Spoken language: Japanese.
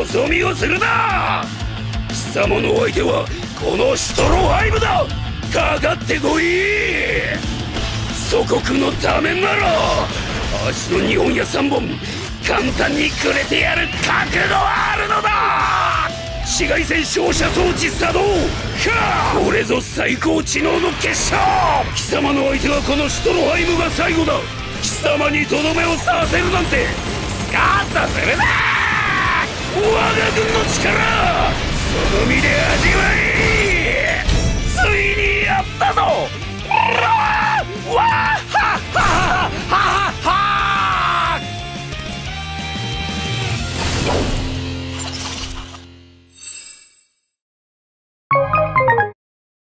よそ見をするな！貴様の相手はこのシュトロハイムだ！かかってこい！祖国のためなら足の2本や3本簡単にくれてやる覚悟はあるのだ！紫外線照射装置作動！これぞ最高知能の結晶！貴様の相手はこのシュトロハイムが最後だ！貴様にとどめをさせるなんてスカッとするな！軍の力その身で味わいついにやったぞ